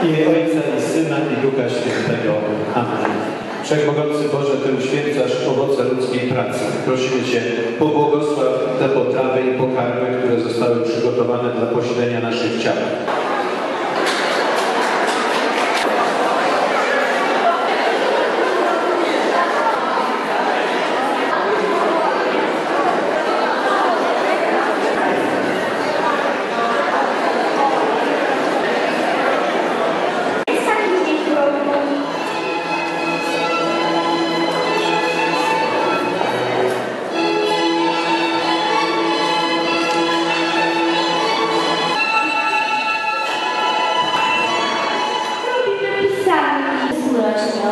W imię Ojca i Syna i Ducha Świętego. Amen. Wszechmogący Boże, Ty uświęcasz owoce ludzkiej pracy. Prosimy Cię, pobłogosław te potrawy i pokarmy, które zostały przygotowane dla posilenia naszych ciał.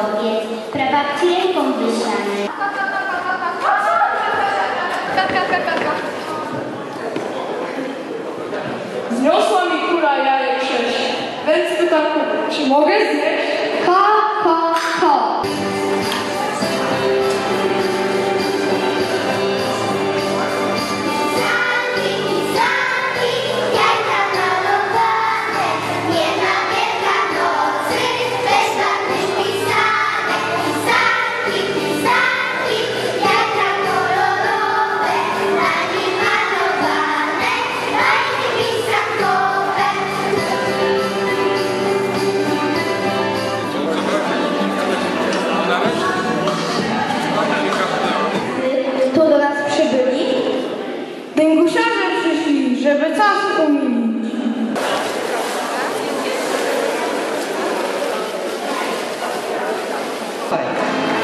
Obiec, prababci ręką wysiany. Zniosła mi kura jajek sześć, więc pytam, czy mogę zjeść? Ko, żeby czas umilić.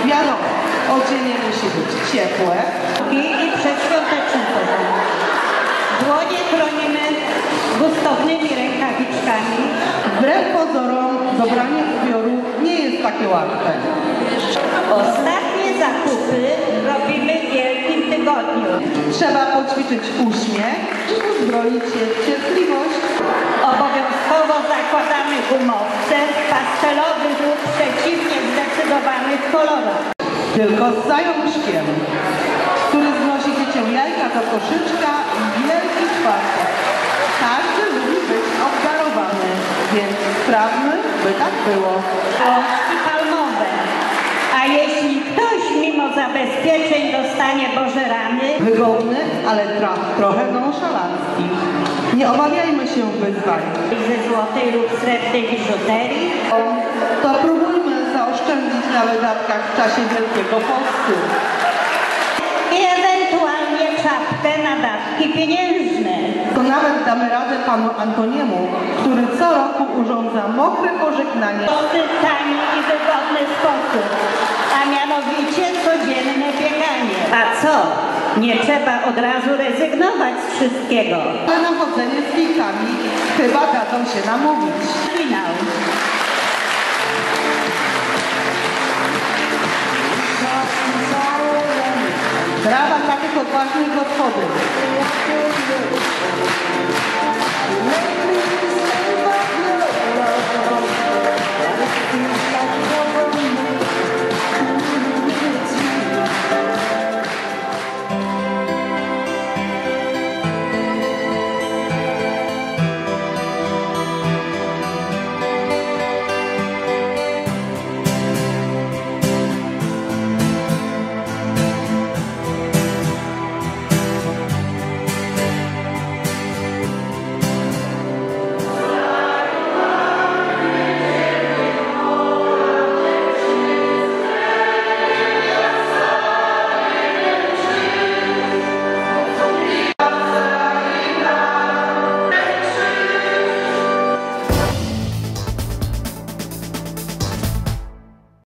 Wiadomo, odzienie musi być ciepłe. i, i przedświąteczny porządek. Dłonie chronimy gustownymi rękawiczkami. Wbrew pozorom dobranie ubioru nie jest takie łatwe. Ostatnie zakupy robimy w Wielkim Tygodniu. Trzeba poćwiczyć uśmiech i uzbroić się w cierpliwość. Obowiązkowo zakładamy gumowce pastelowych lub przeciwnie zdecydowanych kolorach. Tylko z zajączkiem, który znosi dzieciom jajka do koszyczka i wielki czwartek. Każdy lubi być obdarowany, więc sprawmy, by tak było. Zabezpieczeń dostanie Boże rany, Wygodny, ale tra- trochę nonszalancki. Nie obawiajmy się wyzwań. ze złotej lub srebrnej biżuterii, To próbujmy zaoszczędzić na wydatkach w czasie Wielkiego Postu. i ewentualnie czapkę na dawki pieniężne. To nawet damy radę panu Antoniemu, który co roku urządza mokre pożegnanie. Tani i wygodny sposób, a mianowicie codzienne bieganie. A co? Nie trzeba od razu rezygnować z wszystkiego. Na chodzenie z kijkami chyba dadzą się namówić. Brawa dla tych odważnych gospodyń.